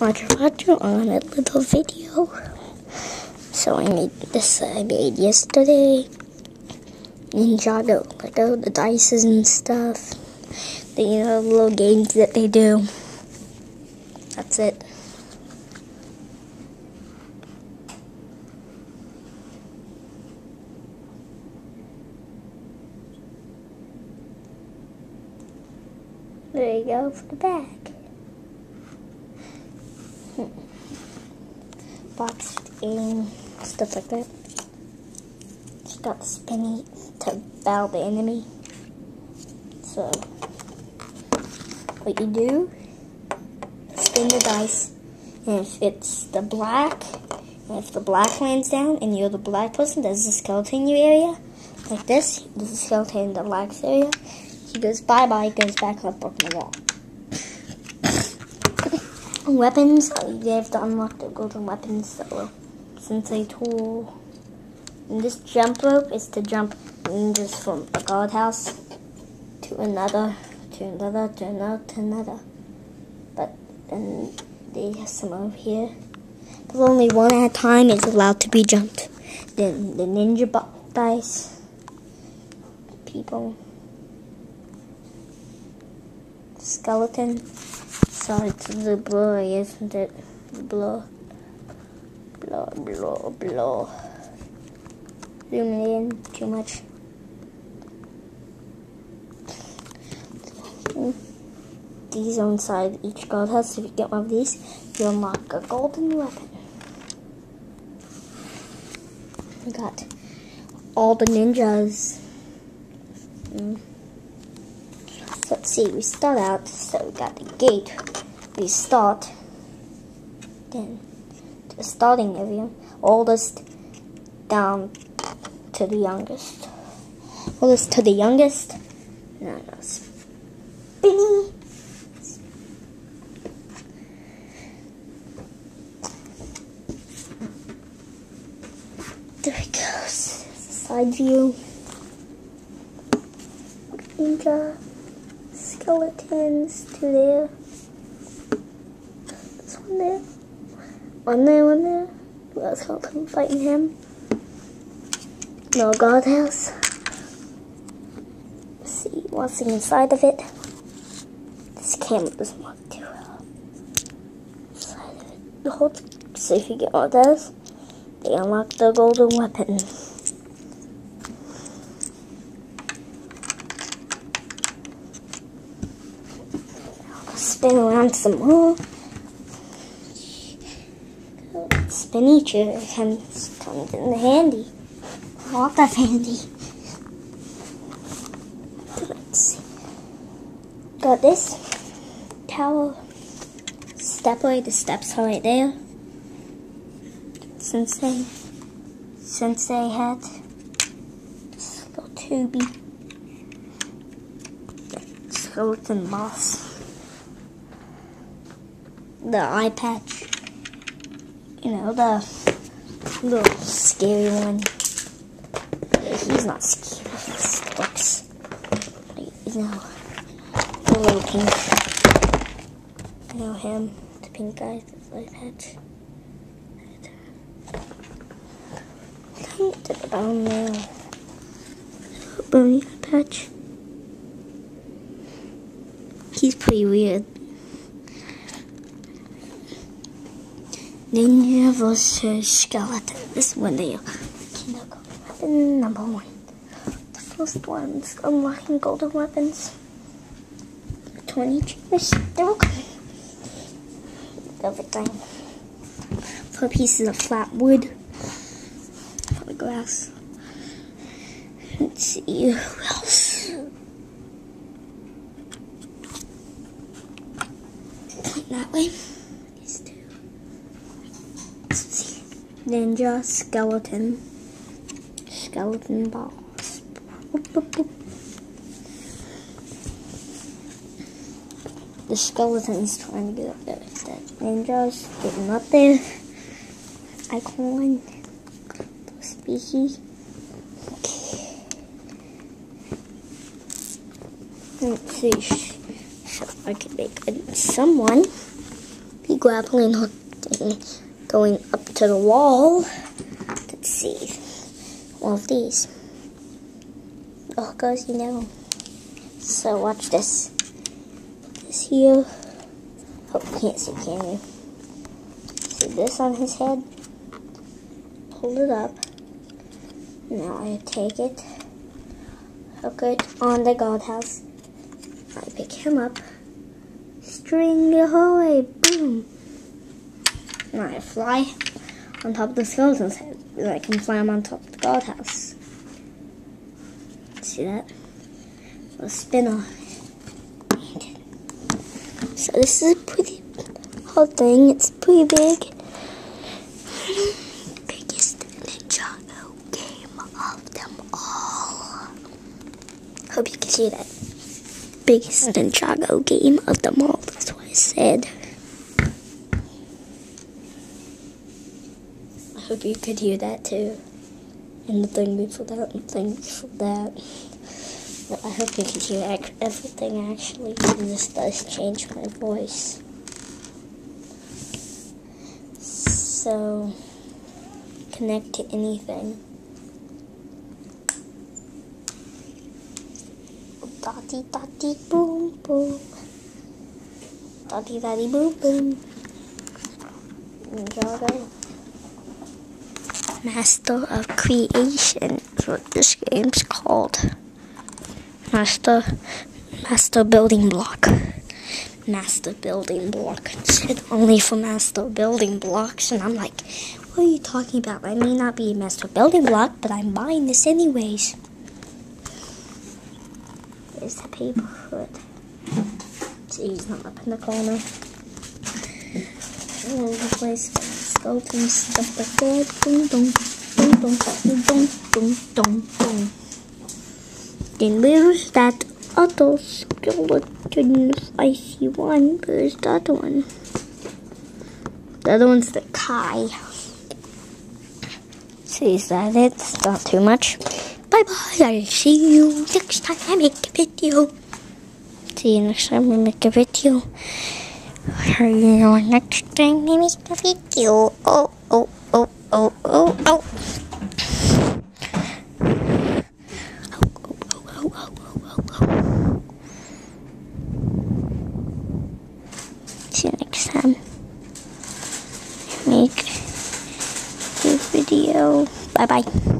Roger Roger on a little video. So I made this I made yesterday. Ninjago, like all the dices and stuff. The you know little games that they do. That's it. There you go for the back. Boxed in, stuff like that. She got spinny to battle the enemy. So, what you do, spin the dice, and if it's the black, and if the black lands down, and you're the black person, there's a skeleton in your area, like this, there's a skeleton in the black area, he goes bye-bye, goes back up on the wall. Weapons, you have to unlock the golden weapons, so sensei tool. And this jump rope is to jump ninjas from a guardhouse to another, to another, to another, to another. But then they have some over here. But only one at a time is allowed to be jumped. Then the ninja dice, people skeleton. Sorry, it's the blurry, isn't it? Blur. Blur, blur, blur. Zoom in too much. These are inside each guardhouse. If you get one of these, you unlock a golden weapon. We got all the ninjas. Mm let's see, we start out, so we got the gate, we start, then the starting area, oldest down to the youngest. Oldest to the youngest, no, no, spinny. There it goes, side view. Ninja skeletons to there. This one there. One there, one there. That skeleton fighting him. No guardhouse. Let's see what's inside of it. This camera doesn't work too well. Inside of it. The whole so if you get all those, they unlock the golden weapon. Spin around some more. Spinny chair comes, comes in handy. A lot handy. Let's see. Got this towel. Step away, The steps are right there. Sensei. Sensei hat. This little tubey. Skeleton boss the eye patch. You know, the little scary one. He's not scary, he looks, you know, the little pink. You know him, the pink guy, the eye patch. To the bone nail. Bony patch. He's pretty weird. Ninja vs. Skeleton. This one there. Weapon number one. The first one's unlocking golden weapons. 20 cheers. They're okay. Everything. Four pieces of flat wood. The glass. Let's see who else. That way. Ninja skeleton. Skeleton boss. The skeleton's trying to get up there. The ninja's getting up there. Icon. Speaky. Let's see. So I can make someone be grappling hook going up to the wall. Let's see. One of these. Oh, hookers, you know. So watch this. This here. Oh, you can't see, can you? See this on his head? Pull it up. Now I take it, hook it on the guardhouse. I pick him up, string ahoy, boom. Now I fly on top of the skeleton's head. I can fly him on top of the guardhouse. See that? A spinner. So this is a pretty whole thing. It's pretty big. Biggest Ninjago game of them all. Hope you can see that. Biggest Ninjago game of them all. That's what I said. Hope you could hear that too. And the thing before that, and the thing before that. But I hope you can hear everything actually. This does change my voice. So, connect to anything. Dotty dotty boom boom. Dotty dotty boom boom. Ninjago. Master of Creation is what this game's called. Master Master Building Block. Master Building Block. It said only for Master Building Blocks and I'm like, what are you talking about? I may not be a Master Building Block, but I'm buying this anyways. There's the paper. See, he's not up in the corner. All over the place. Boom, boom, boom, boom. Then that other skeleton? I see one. Where's the other one? The other one's the Kai. So is that it? Not too much. Bye bye. I'll see you next time I make a video. See you next time I make a video. You next time I make a video. Oh. Oh, oh, oh, oh, oh. See you next time. Make a video. Bye bye.